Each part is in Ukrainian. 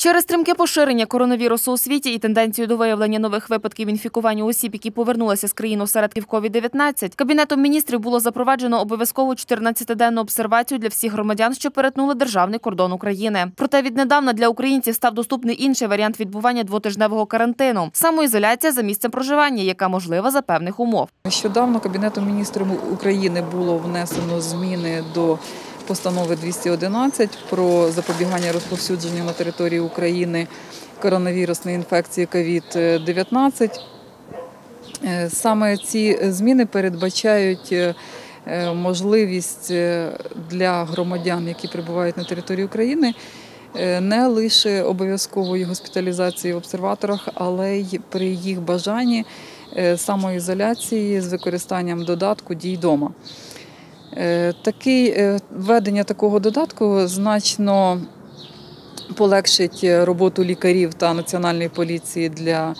Через стрімке поширення коронавірусу у світі і тенденцію до виявлення нових випадків інфікування осіб, які повернулися з країн осередків COVID-19, Кабінетом міністрів було запроваджено обов'язкову 14-денну обсервацію для всіх громадян, що перетнули державний кордон України. Проте віднедавна для українців став доступний інший варіант відбування двотижневого карантину самоізоляція за місцем проживання, яка можлива за певних умов. Нещодавно Кабінетом міністрів України було внесено зміни до постанови 211 про запобігання розповсюдженню на території України коронавірусної інфекції COVID-19. Е, Саме ці зміни передбачають е, можливість е, для громадян, які перебувають на території України, не лише обов'язкової госпіталізації в обсерваторах, але й при їх бажанні самоізоляції з використанням додатку Дій дома. Е, Такий, е, введення такого додатку значно полегшить роботу лікарів та національної поліції для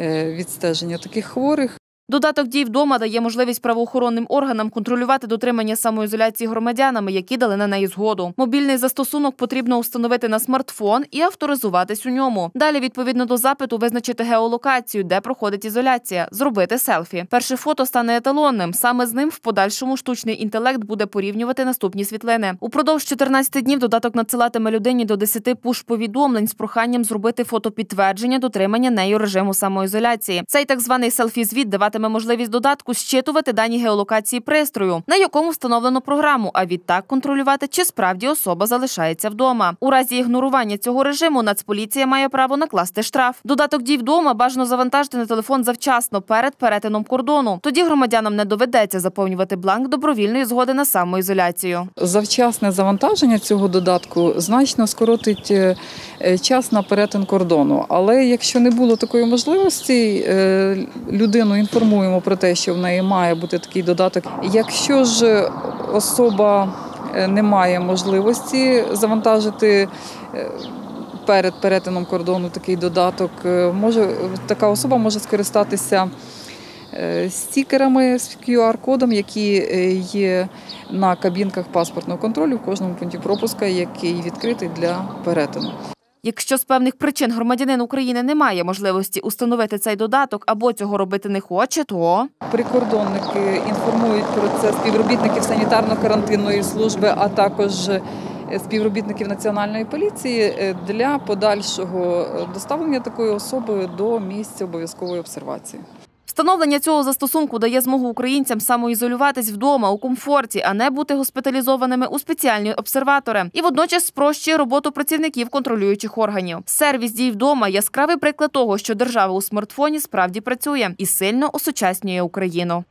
е, відстеження таких хворих. Додаток дій вдома дає можливість правоохоронним органам контролювати дотримання самоізоляції громадянами, які дали на неї згоду. Мобільний застосунок потрібно установити на смартфон і авторизуватись у ньому. Далі, відповідно до запиту, визначити геолокацію, де проходить ізоляція, зробити селфі. Перше фото стане еталонним. Саме з ним в подальшому штучний інтелект буде порівнювати наступні світлини. Упродовж 14 днів додаток надсилатиме людині до 10 пуш-повідомлень з проханням зробити фотопідтвердження дотримання нею режиму самоізоляції. Цей так званий селфі-звіт даватиме можливість додатку щитувати дані геолокації пристрою, на якому встановлено програму, а відтак контролювати, чи справді особа залишається вдома. У разі ігнорування цього режиму Нацполіція має право накласти штраф. Додаток дій вдома бажано завантажити на телефон завчасно перед перетином кордону. Тоді громадянам не доведеться заповнювати бланк добровільної згоди на самоізоляцію. Завчасне завантаження цього додатку значно скоротить е, час на перетин кордону. Але якщо не було такої можливості, е, людину інформуємо про те, що в неї має бути такий додаток. Якщо ж особа е, не має можливості завантажити. е, Перед перетином кордону такий додаток е, може така особа може скористатися е, стікерами з QR-кодом, які е, є на кабінках паспортного контролю в кожному пункті пропуска, який відкритий для перетину. Якщо з певних причин громадянин України не має можливості установити цей додаток або цього робити не хоче, то Прикордонники інформують про це співробітників санітарно-карантинної служби, а також е, співробітників національної поліції е, для подальшого е, доставлення такої особи до місця обов'язкової обсервації. Встановлення цього застосунку дає змогу українцям самоізолюватись вдома у комфорті, а не бути госпіталізованими у спеціальні обсерватори. І водночас спрощує роботу працівників контролюючих органів. Сервіс дій вдома яскравий приклад того, що держава у смартфоні справді працює і сильно осучаснює Україну.